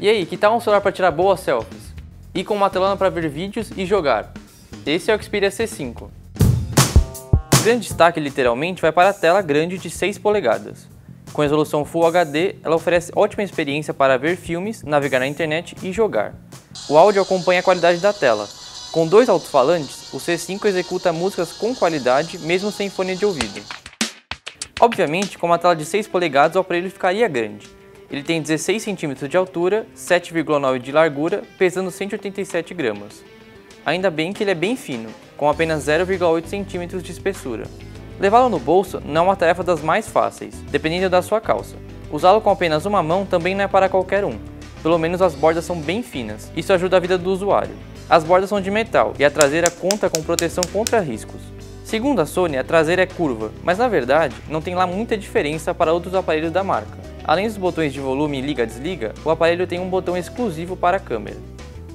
E aí, que tal um celular para tirar boas selfies? E com uma telona para ver vídeos e jogar? Esse é o Xperia C5. O grande destaque literalmente vai para a tela grande de 6 polegadas. Com resolução Full HD, ela oferece ótima experiência para ver filmes, navegar na internet e jogar. O áudio acompanha a qualidade da tela. Com dois alto-falantes, o C5 executa músicas com qualidade mesmo sem fone de ouvido. Obviamente, com uma tela de 6 polegadas o aparelho ficaria grande, ele tem 16 cm de altura, 7,9 de largura, pesando 187 gramas. Ainda bem que ele é bem fino, com apenas 0,8 cm de espessura. Levá-lo no bolso não é uma tarefa das mais fáceis, dependendo da sua calça. Usá-lo com apenas uma mão também não é para qualquer um, pelo menos as bordas são bem finas, isso ajuda a vida do usuário. As bordas são de metal e a traseira conta com proteção contra riscos. Segundo a Sony, a traseira é curva, mas na verdade não tem lá muita diferença para outros aparelhos da marca. Além dos botões de volume liga-desliga, o aparelho tem um botão exclusivo para a câmera.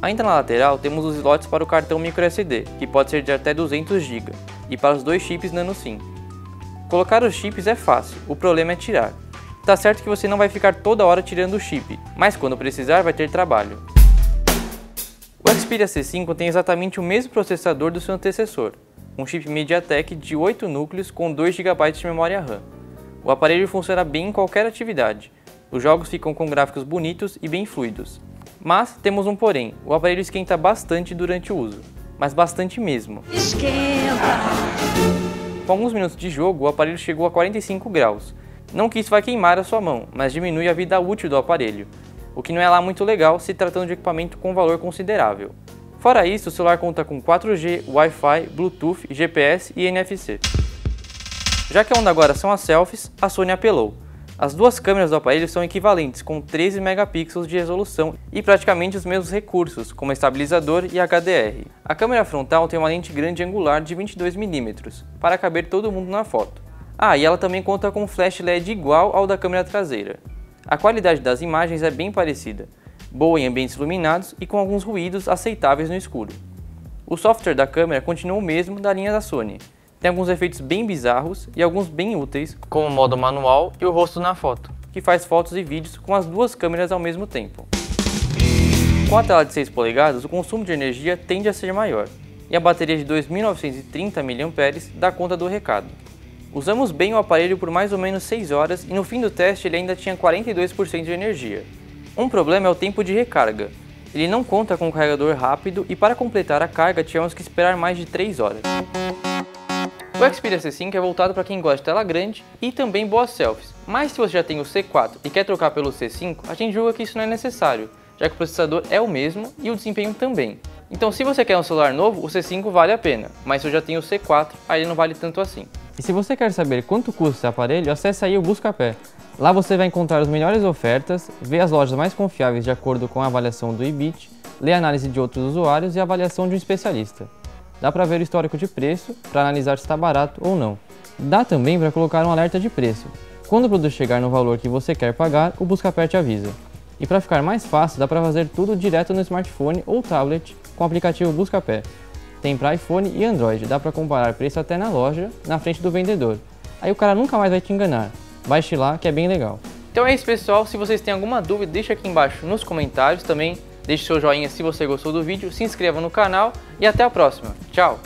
Ainda na lateral temos os slots para o cartão microSD, que pode ser de até 200 GB, e para os dois chips nano SIM. Colocar os chips é fácil, o problema é tirar. Tá certo que você não vai ficar toda hora tirando o chip, mas quando precisar vai ter trabalho. O Xperia C5 tem exatamente o mesmo processador do seu antecessor, um chip MediaTek de 8 núcleos com 2 GB de memória RAM. O aparelho funciona bem em qualquer atividade. Os jogos ficam com gráficos bonitos e bem fluidos. Mas temos um porém, o aparelho esquenta bastante durante o uso. Mas bastante mesmo. Esquenta! Com alguns minutos de jogo, o aparelho chegou a 45 graus. Não que isso vai queimar a sua mão, mas diminui a vida útil do aparelho, o que não é lá muito legal se tratando de equipamento com valor considerável. Fora isso, o celular conta com 4G, Wi-Fi, Bluetooth, GPS e NFC. Já que a onda agora são as selfies, a Sony apelou. As duas câmeras do aparelho são equivalentes, com 13 megapixels de resolução e praticamente os mesmos recursos, como estabilizador e HDR. A câmera frontal tem uma lente grande angular de 22mm, para caber todo mundo na foto. Ah, e ela também conta com um flash LED igual ao da câmera traseira. A qualidade das imagens é bem parecida, boa em ambientes iluminados e com alguns ruídos aceitáveis no escuro. O software da câmera continua o mesmo da linha da Sony, tem alguns efeitos bem bizarros e alguns bem úteis, como o modo manual e o rosto na foto, que faz fotos e vídeos com as duas câmeras ao mesmo tempo. Com a tela de 6 polegadas, o consumo de energia tende a ser maior, e a bateria de 2.930 mAh dá conta do recado. Usamos bem o aparelho por mais ou menos 6 horas e no fim do teste ele ainda tinha 42% de energia. Um problema é o tempo de recarga. Ele não conta com um carregador rápido e para completar a carga tivemos que esperar mais de 3 horas. O Xperia C5 é voltado para quem gosta de tela grande e também boas selfies, mas se você já tem o C4 e quer trocar pelo C5, a gente julga que isso não é necessário, já que o processador é o mesmo e o desempenho também. Então se você quer um celular novo, o C5 vale a pena, mas se eu já tenho o C4, aí ele não vale tanto assim. E se você quer saber quanto custa esse aparelho, acesse aí o Buscapé. Lá você vai encontrar as melhores ofertas, ver as lojas mais confiáveis de acordo com a avaliação do IBIT, ler análise de outros usuários e avaliação de um especialista. Dá para ver o histórico de preço para analisar se está barato ou não. Dá também para colocar um alerta de preço. Quando o produto chegar no valor que você quer pagar, o Buscapé te avisa. E para ficar mais fácil, dá para fazer tudo direto no smartphone ou tablet com o aplicativo Buscapé. Tem para iPhone e Android, dá para comparar preço até na loja, na frente do vendedor. Aí o cara nunca mais vai te enganar. Baixe lá que é bem legal. Então é isso pessoal, se vocês têm alguma dúvida, deixa aqui embaixo nos comentários também. Deixe seu joinha se você gostou do vídeo, se inscreva no canal e até a próxima. Tchau!